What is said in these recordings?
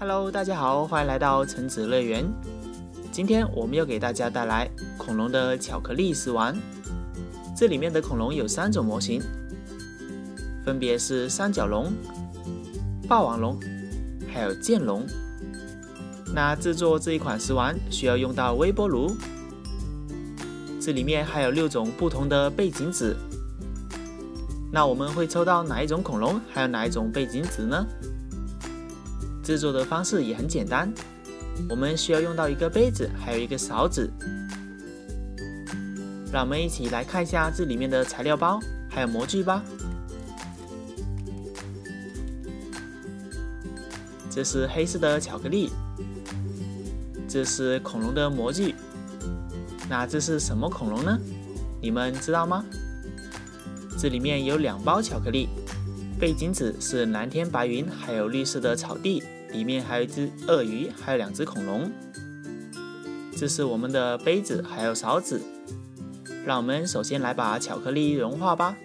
Hello，大家好，欢迎来到橙子乐园。今天我们要给大家带来恐龙的巧克力食玩。这里面的恐龙有三种模型，分别是三角龙、霸王龙，还有剑龙。那制作这一款食玩需要用到微波炉。这里面还有六种不同的背景纸。那我们会抽到哪一种恐龙，还有哪一种背景纸呢？制作的方式也很简单，我们需要用到一个杯子，还有一个勺子。让我们一起来看一下这里面的材料包，还有模具吧。这是黑色的巧克力，这是恐龙的模具。那这是什么恐龙呢？你们知道吗？这里面有两包巧克力，背景纸是蓝天白云，还有绿色的草地。里面还有一只鳄鱼，还有两只恐龙。这是我们的杯子，还有勺子。让我们首先来把巧克力融化吧。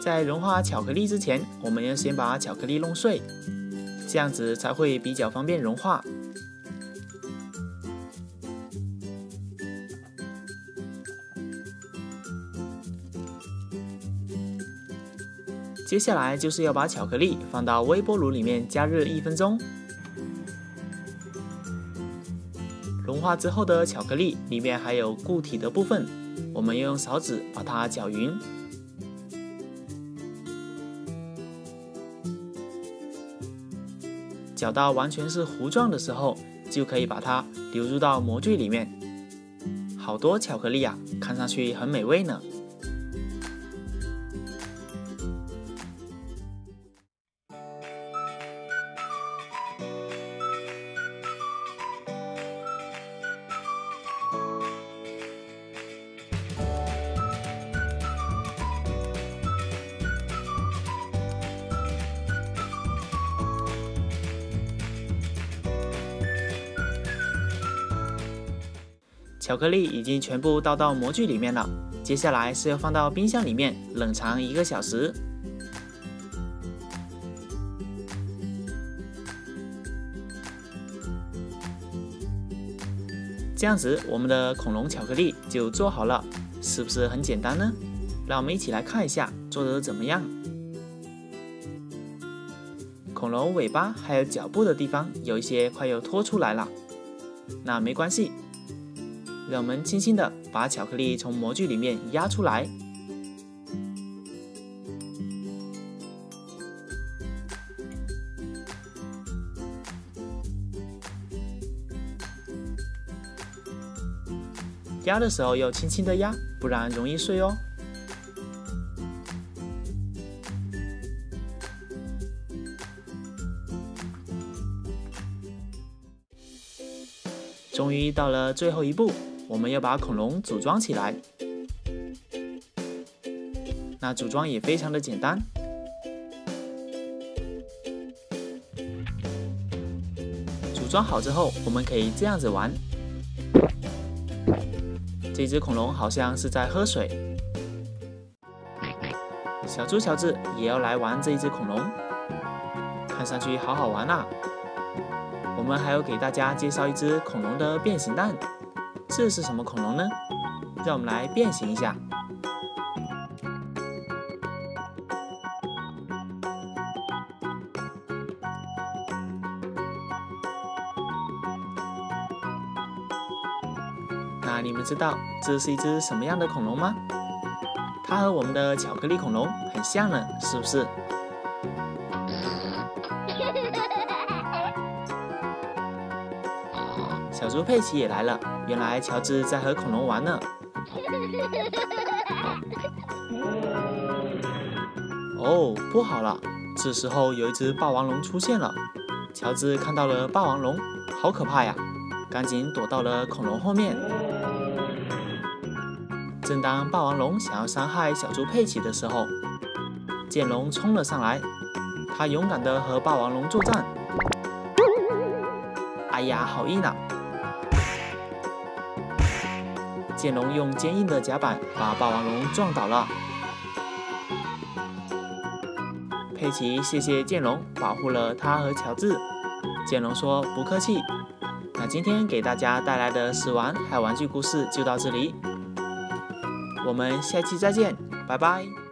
在融化巧克力之前，我们要先把巧克力弄碎，这样子才会比较方便融化。接下来就是要把巧克力放到微波炉里面加热一分钟。融化之后的巧克力里面还有固体的部分，我们要用勺子把它搅匀。搅到完全是糊状的时候，就可以把它流入到模具里面。好多巧克力呀，看上去很美味呢。巧克力已经全部倒到模具里面了，接下来是要放到冰箱里面冷藏一个小时。这样子，我们的恐龙巧克力就做好了，是不是很简单呢？让我们一起来看一下做的怎么样。恐龙尾巴还有脚部的地方有一些快要脱出来了，那没关系。让我们轻轻的把巧克力从模具里面压出来，压的时候要轻轻的压，不然容易碎哦。终于到了最后一步。我们要把恐龙组装起来，那组装也非常的简单。组装好之后，我们可以这样子玩。这只恐龙好像是在喝水。小猪乔治也要来玩这一只恐龙，看上去好好玩啊！我们还要给大家介绍一只恐龙的变形蛋。这是什么恐龙呢？让我们来变形一下。那你们知道这是一只什么样的恐龙吗？它和我们的巧克力恐龙很像呢，是不是？小猪佩奇也来了。原来乔治在和恐龙玩呢。哦，不好了！这时候有一只霸王龙出现了。乔治看到了霸王龙，好可怕呀！赶紧躲到了恐龙后面。正当霸王龙想要伤害小猪佩奇的时候，剑龙冲了上来。他勇敢地和霸王龙作战。哎呀，好硬啊！剑龙用坚硬的甲板把霸王龙撞倒了。佩奇谢谢剑龙保护了他和乔治，剑龙说：“不客气。”那今天给大家带来的死亡还有玩具故事就到这里，我们下期再见，拜拜。